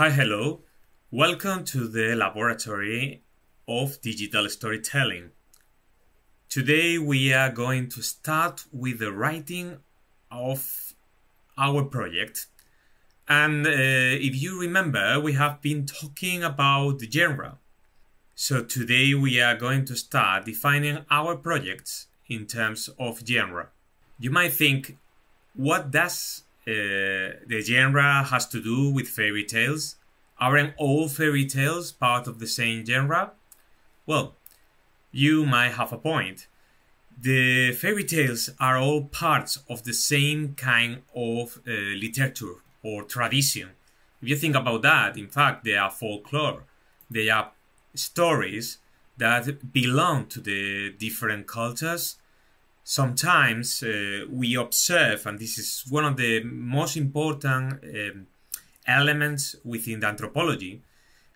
Hi, hello. Welcome to the laboratory of digital storytelling. Today we are going to start with the writing of our project. And uh, if you remember, we have been talking about the genre. So today we are going to start defining our projects in terms of genre. You might think, what does uh, the genre has to do with fairy tales? Aren't all fairy tales part of the same genre? Well, you might have a point. The fairy tales are all parts of the same kind of uh, literature or tradition. If you think about that, in fact, they are folklore. They are stories that belong to the different cultures sometimes uh, we observe, and this is one of the most important um, elements within the anthropology,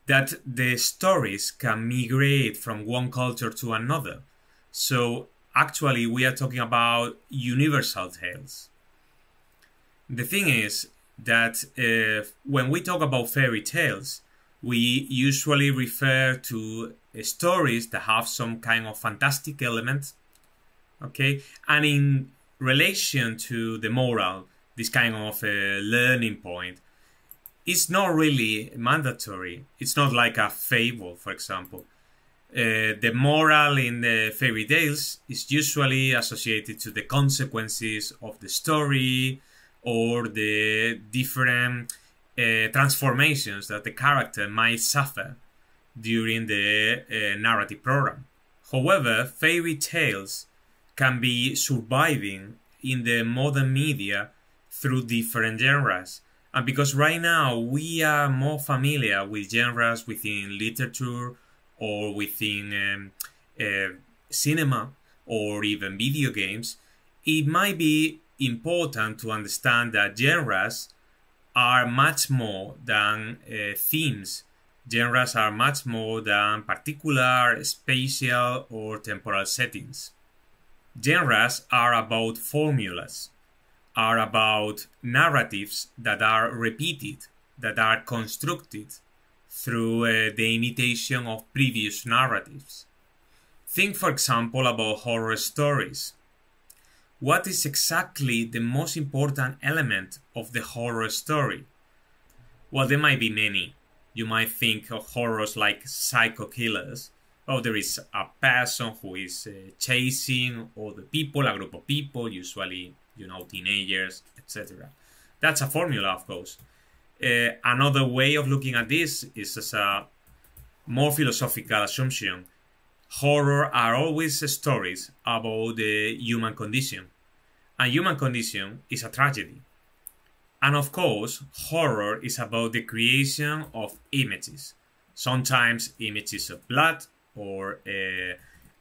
that the stories can migrate from one culture to another. So actually, we are talking about universal tales. The thing is that uh, when we talk about fairy tales, we usually refer to uh, stories that have some kind of fantastic element okay? And in relation to the moral this kind of a learning point it's not really mandatory. It's not like a fable for example. Uh, the moral in the fairy tales is usually associated to the consequences of the story or the different uh, transformations that the character might suffer during the uh, narrative program. However, fairy tales can be surviving in the modern media through different genres. And because right now we are more familiar with genres within literature or within um, uh, cinema or even video games, it might be important to understand that genres are much more than uh, themes. Genres are much more than particular spatial or temporal settings. Genres are about formulas, are about narratives that are repeated, that are constructed through uh, the imitation of previous narratives. Think, for example, about horror stories. What is exactly the most important element of the horror story? Well, there might be many. You might think of horrors like psycho killers, oh, there is a person who is uh, chasing other people, a group of people, usually, you know, teenagers, etc. That's a formula, of course. Uh, another way of looking at this is as a more philosophical assumption. Horror are always stories about the human condition. And human condition is a tragedy. And of course, horror is about the creation of images. Sometimes images of blood, or uh,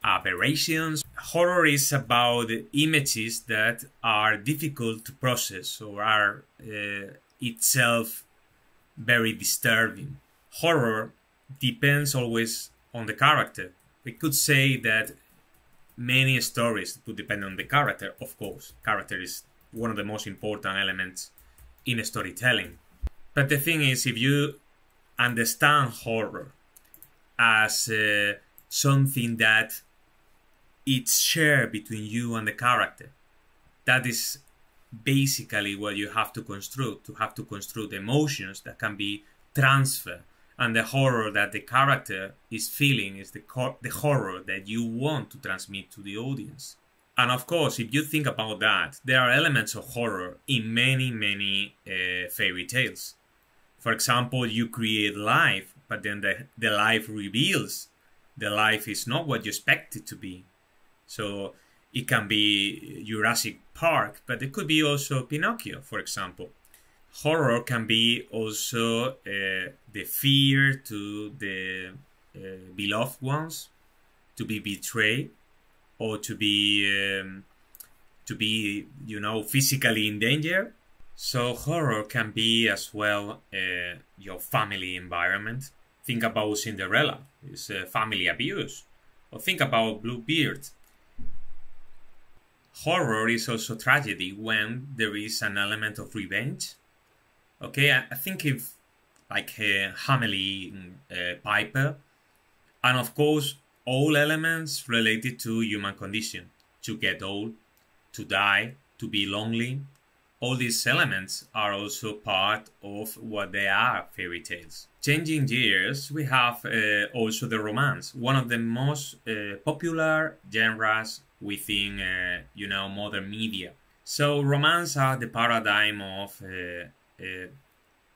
aberrations. Horror is about images that are difficult to process or are uh, itself very disturbing. Horror depends always on the character. We could say that many stories would depend on the character, of course. Character is one of the most important elements in storytelling. But the thing is, if you understand horror as uh, something that it's shared between you and the character. That is basically what you have to construct, to have to construct emotions that can be transferred. And the horror that the character is feeling is the, the horror that you want to transmit to the audience. And of course, if you think about that, there are elements of horror in many, many uh, fairy tales. For example, you create life but then the, the life reveals the life is not what you expect it to be. So it can be Jurassic Park, but it could be also Pinocchio, for example. Horror can be also uh, the fear to the uh, beloved ones, to be betrayed, or to be um, to be you know physically in danger. So horror can be as well uh, your family environment Think about Cinderella, it's uh, family abuse. Or think about Bluebeard. Horror is also tragedy when there is an element of revenge. Okay, I, I think if like uh, Hamelin uh, Piper, and of course all elements related to human condition, to get old, to die, to be lonely. All these elements are also part of what they are fairy tales. Changing gears, we have uh, also the romance, one of the most uh, popular genres within, uh, you know, modern media. So romance are the paradigm of uh, uh,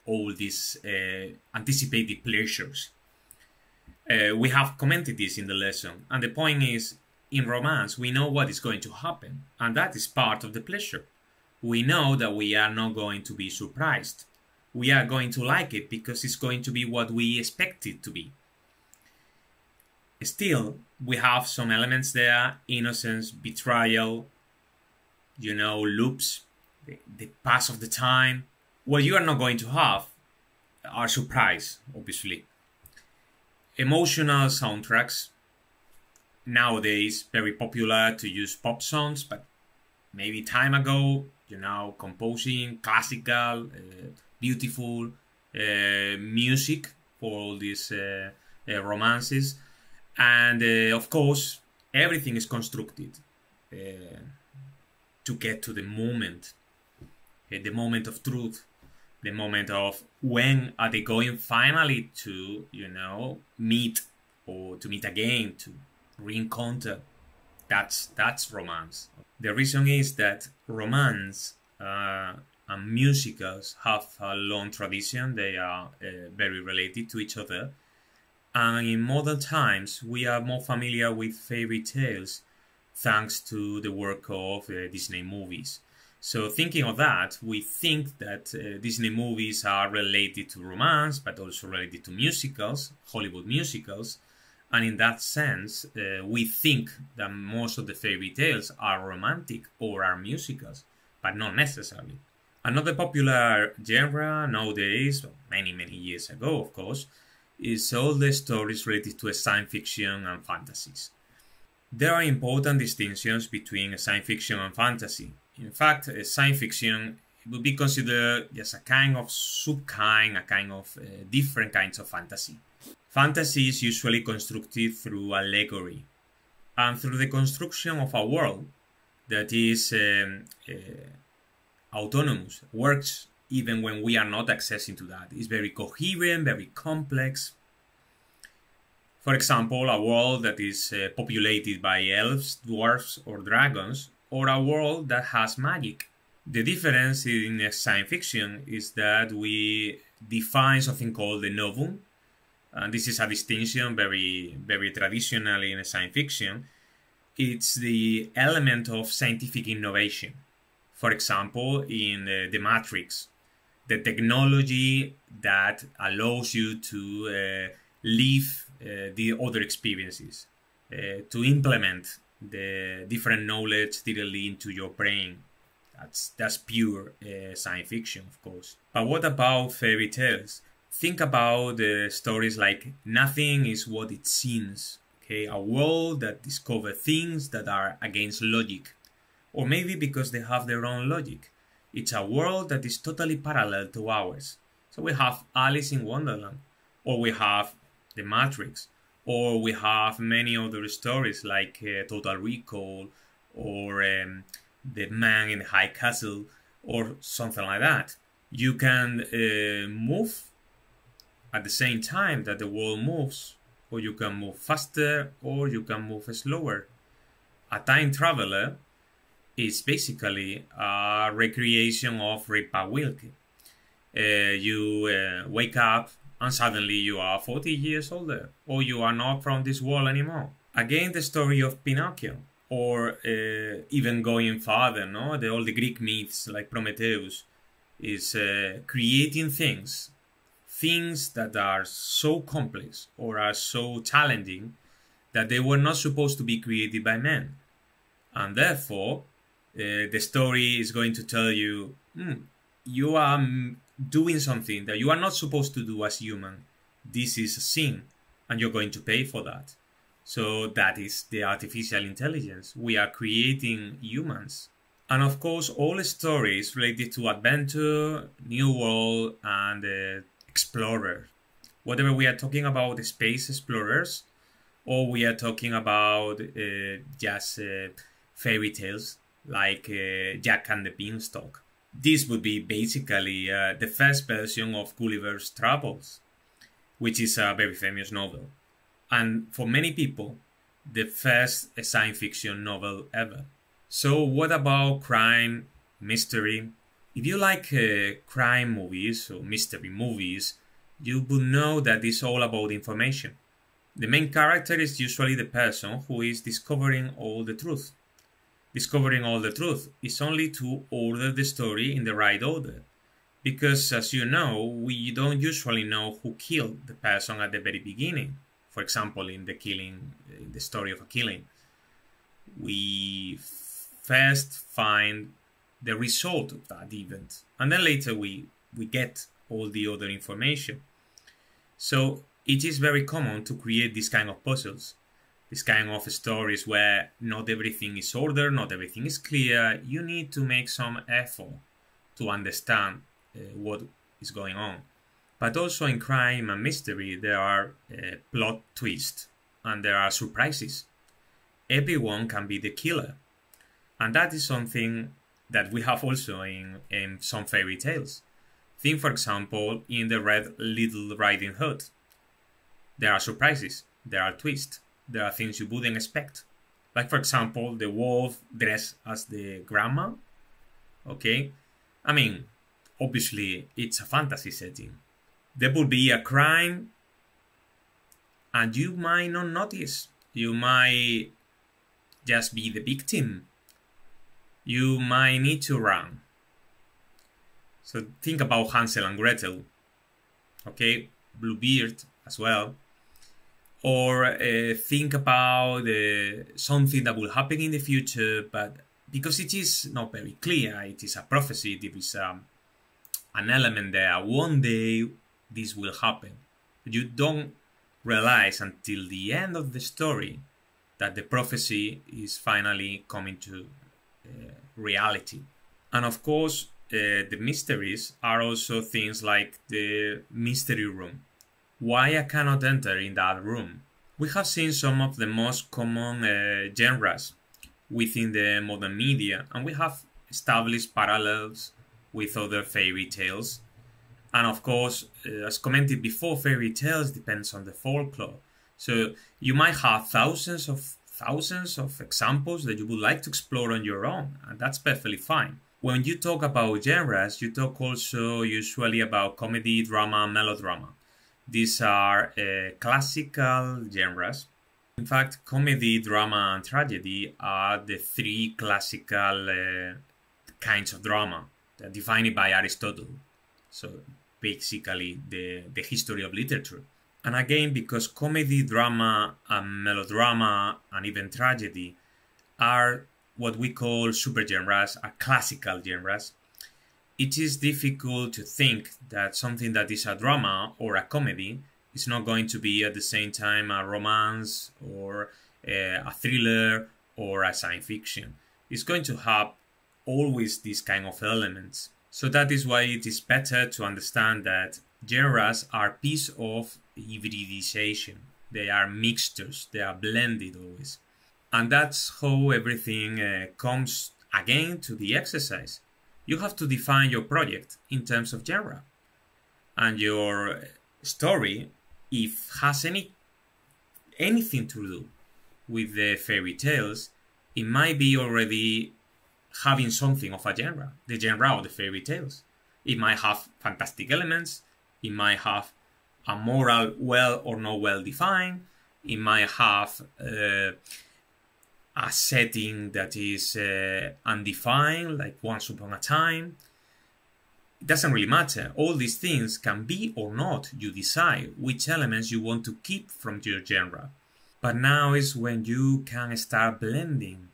all these uh, anticipated pleasures. we have commented this in the lesson, and the point is, in romance, we know what is going to happen, and that is part of the pleasure. We know that we are not going to be surprised. We are going to like it because it's going to be what we expect it to be. Still, we have some elements there innocence, betrayal, you know, loops, the, the pass of the time. What you are not going to have are surprise, obviously. Emotional soundtracks. Nowadays, very popular to use pop songs, but maybe time ago, you know, composing classical, uh, beautiful uh, music for all these uh, romances. And of course, everything is constructed to get to the moment, the moment of truth, the moment of when are they going finally to, you know, meet or to meet again, to re-encounter. That's that's romance. The reason is that romance uh, and musicals have a long tradition. They are uh, very related to each other. And in modern times, we are more familiar with fairy tales thanks to the work of uh, Disney movies. So, thinking of that, we think that uh, Disney movies are related to romance, but also related to musicals, Hollywood musicals. And in that sense, uh, we think that most of the fairy tales are romantic or are musicals, but not necessarily. Another popular genre nowadays, many, many years ago, of course, is all the stories related to science fiction and fantasies. There are important distinctions between science fiction and fantasy. In fact, science fiction would be considered as a kind of subkind, a kind of uh, different kinds of fantasy. Fantasy is usually constructed through allegory and through the construction of a world that is um, uh, autonomous, works even when we are not accessing to that. It's very coherent, very complex, for example, a world that is uh, populated by elves, dwarfs, or dragons, or a world that has magic. The difference in science fiction is that we define something called the novum, and this is a distinction very, very traditional in science fiction. It's the element of scientific innovation. For example, in uh, the Matrix, the technology that allows you to uh, live uh, the other experiences, uh, to implement the different knowledge directly into your brain. That's that's pure uh, science fiction, of course. But what about fairy tales? Think about the stories like nothing is what it seems. Okay, a world that discovers things that are against logic, or maybe because they have their own logic. It's a world that is totally parallel to ours. So we have Alice in Wonderland, or we have the Matrix, or we have many other stories like uh, Total Recall or um, The Man in the High Castle or something like that. You can uh, move at the same time that the world moves, or you can move faster or you can move slower. A time traveler is basically a recreation of Rip Van Winkle. Uh, you uh, wake up and suddenly you are 40 years older, or you are not from this world anymore. Again, the story of Pinocchio, or uh, even going farther, no, the, all the Greek myths like Prometheus, is uh, creating things, things that are so complex or are so challenging that they were not supposed to be created by men, and therefore, uh, the story is going to tell you, mm, you are doing something that you are not supposed to do as human. This is a sin, and you're going to pay for that. So that is the artificial intelligence. We are creating humans. And of course, all stories related to adventure, new world, and uh, explorer. Whatever we are talking about space explorers or we are talking about uh, just uh, fairy tales like uh, Jack and the Beanstalk. This would be basically uh, the first version of Gulliver's Travels, which is a very famous novel. And for many people, the first science fiction novel ever. So, what about crime, mystery? If you like uh, crime movies or mystery movies, you would know that it's all about information. The main character is usually the person who is discovering all the truth. Discovering all the truth is only to order the story in the right order. Because, as you know, we don't usually know who killed the person at the very beginning. For example, in the killing, in the story of a killing, we first find the result of that event, and then later we we get all the other information. So it is very common to create this kind of puzzles, this kind of stories where not everything is ordered, not everything is clear. You need to make some effort to understand uh, what is going on. But also in crime and mystery, there are uh, plot twists and there are surprises. Everyone can be the killer. And that is something that we have also in, in some fairy tales. Think, for example, in the Red Little Riding Hood. There are surprises, there are twists, there are things you wouldn't expect. Like, for example, the wolf dressed as the grandma. Okay? I mean, obviously, it's a fantasy setting. There would be a crime, and you might not notice. You might just be the victim you might need to run. So think about Hansel and Gretel, okay, Bluebeard as well, or uh, think about uh, something that will happen in the future, but because it is not very clear, it is a prophecy, there is um, an element there. One day this will happen. You don't realize until the end of the story that the prophecy is finally coming to reality. And of course, uh, the mysteries are also things like the mystery room. Why I cannot enter in that room? We have seen some of the most common uh, genres within the modern media, and we have established parallels with other fairy tales. And of course, uh, as commented before, fairy tales depends on the folklore. So you might have thousands of thousands of examples that you would like to explore on your own, and that's perfectly fine. When you talk about genres, you talk also usually about comedy, drama, melodrama. These are uh, classical genres. In fact, comedy, drama, and tragedy are the three classical uh, kinds of drama defined by Aristotle. So basically, the, the history of literature. And again, because comedy, drama, and melodrama, and even tragedy are what we call supergenres, are classical genres, it is difficult to think that something that is a drama or a comedy is not going to be at the same time a romance or a, a thriller or a science fiction. It's going to have always these kind of elements. So that is why it is better to understand that genres are piece of hybridization. They are mixtures. They are blended always, and that's how everything uh, comes again to the exercise. You have to define your project in terms of genre, and your story, if has any anything to do with the fairy tales, it might be already having something of a genre, the genre of the fairy tales. It might have fantastic elements, it might have a moral well or not well defined. It might have uh, a setting that is uh, undefined, like once upon a time. It doesn't really matter. All these things can be or not. You decide which elements you want to keep from your genre. But now is when you can start blending,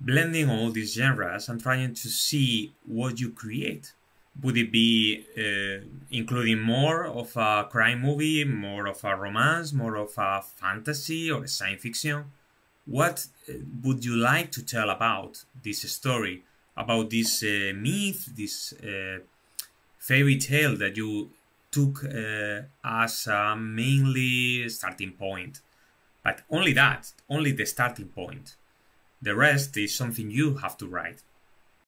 blending all these genres and trying to see what you create would it be uh, including more of a crime movie, more of a romance, more of a fantasy or a science fiction? What uh, would you like to tell about this story, about this uh, myth, this uh, fairy tale that you took uh, as a mainly starting point. But only that, only the starting point. The rest is something you have to write.